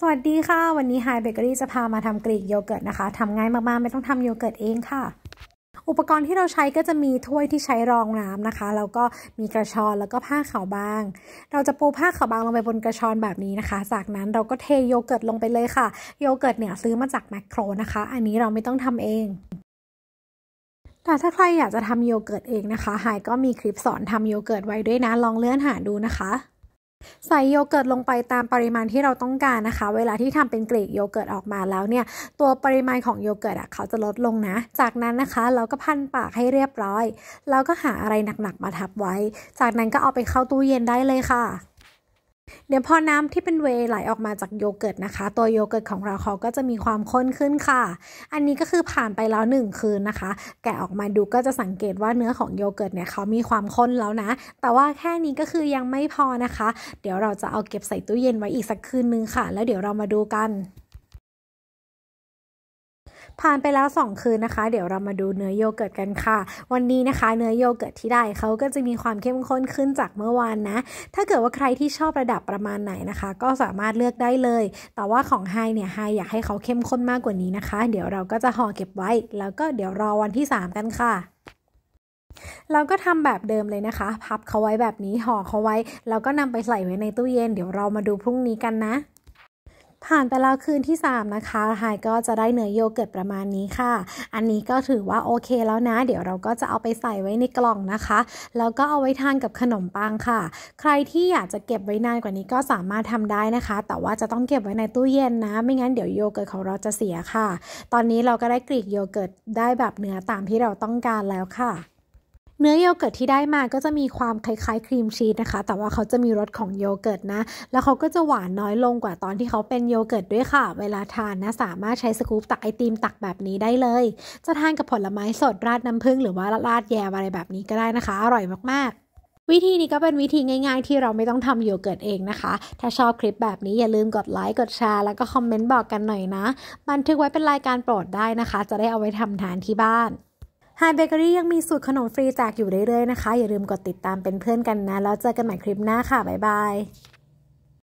สวัสดีค่ะ วันนี้ Hi Bakery จะพามาทำกรีกโยเกิร์ตนะคะทำง่ายมากๆ ไม่ต้องทำโยเกิร์ตเองค่ะ อุปกรณ์ที่เราใช้ก็จะมีถ้วยที่ใช้รองน้ำนะคะ แล้วก็มีกระชอนแล้วก็ผ้าขาวบาง เราจะปูผ้าขาวบางลงไปบนกระชอนแบบนี้นะคะ จากนั้นเราก็เทโยเกิร์ตลงไปเลยค่ะ โยเกิร์ตเนี่ยซื้อมาจากแมคโครนะคะ อันนี้เราไม่ต้องทำเองแต่ถ้าใครอยากจะทำโยเกิร์ตเองนะคะ Hi ก็มีคลิปสอนทำโยเกิร์ตไว้ด้วยนะ ลองเลื่อนหาดูนะคะ ใส่โยเกิร์ตลงไปตามปริมาณที่เราต้องการนะคะ เวลาที่ทำเป็นกรีกโยเกิร์ตออกมาแล้วเนี่ย ตัวปริมาณของโยเกิร์ตอะเขาจะลดลงนะ จากนั้นนะคะเราก็พันปากให้เรียบร้อย แล้วก็หาอะไรหนักๆมาทับไว้ จากนั้นก็เอาไปเข้าตู้เย็นได้เลยค่ะ เดี๋ยวพอน้ำที่เป็นเวไหลออกมาจากโยเกิร์ตนะคะ ตัวโยเกิร์ตของเราเขาก็จะมีความข้นขึ้นค่ะ อันนี้ก็คือผ่านไปแล้วหนึ่งคืนนะคะ แกะออกมาดูก็จะสังเกตว่าเนื้อของโยเกิร์ตเนี่ยเขามีความข้นแล้วนะ แต่ว่าแค่นี้ก็คือยังไม่พอนะคะ เดี๋ยวเราจะเอาเก็บใส่ตู้เย็นไว้อีกสักคืนนึงค่ะ แล้วเดี๋ยวเรามาดูกัน ผ่านไปแล้ว 2 คืนนะคะ เดี๋ยวเรามาดูเนื้อโยเกิร์ตกันค่ะ วันนี้นะคะเนื้อโยเกิร์ตที่ได้เขาก็จะมีความเข้มข้นขึ้นจากเมื่อวานนะ ถ้าเกิดว่าใครที่ชอบระดับประมาณไหนนะคะ ก็สามารถเลือกได้เลย แต่ว่าของไฮเนี่ยไฮอยากให้เขาเข้มข้นมากกว่านี้นะคะ เดี๋ยวเราก็จะห่อเก็บไว้ แล้วก็เดี๋ยวรอวันที่ 3 กันค่ะเราก็ทำแบบเดิมเลยนะคะ พับเขาไว้แบบนี้ห่อเขาไว้ แล้วก็นำไปใส่ไว้ในตู้เย็น เดี๋ยวเรามาดูพรุ่งนี้กันนะ ผ่านไปแล้วคืนที่ 3 นะคะไฮก็จะได้เนื้อโยเกิร์ตประมาณนี้ค่ะ อันนี้ก็ถือว่าโอเคแล้วนะ เดี๋ยวเราก็จะเอาไปใส่ไว้ในกล่องนะคะ แล้วก็เอาไว้ทานกับขนมปังค่ะ ใครที่อยากจะเก็บไว้นานกว่านี้ก็สามารถทำได้นะคะ แต่ว่าจะต้องเก็บไว้ในตู้เย็นนะ ไม่งั้นเดี๋ยวโยเกิร์ตของเราจะเสียค่ะ ตอนนี้เราก็ได้กรีกโยเกิร์ตได้แบบเนื้อตามที่เราต้องการแล้วค่ะ เนื้อโยเกิร์ตที่ได้มาก็จะมีความคล้ายๆครีมชีสนะคะ แต่ว่าเขาจะมีรสของโยเกิร์ตนะ แล้วเขาก็จะหวานน้อยลงกว่าตอนที่เขาเป็นโยเกิร์ตด้วยค่ะ เวลาทานนะสามารถใช้สกู๊ปตักไอติมตักแบบนี้ได้เลย จะทานกับผลไม้สดราดน้ำผึ้งหรือว่าราดแยมอะไรแบบนี้ก็ได้นะคะ อร่อยมากๆวิธีนี้ก็เป็นวิธีง่ายๆ ที่เราไม่ต้องทำโยเกิร์ตเองนะคะ ถ้าชอบคลิปแบบนี้อย่าลืมกดไลค์ กดแชร์ แล้วก็คอมเมนต์บอกกันหน่อยนะ บันทึกไว้เป็นรายการโปรดได้นะคะ จะได้เอาไว้ทำทานที่บ้าน ไฮเบเกอรี่ยังมีสูตรขนมฟรีแจกอยู่เรื่อยๆนะคะ อย่าลืมกดติดตามเป็นเพื่อนกันนะ แล้วเจอกันใหม่คลิปหน้าค่ะ บ๊ายบาย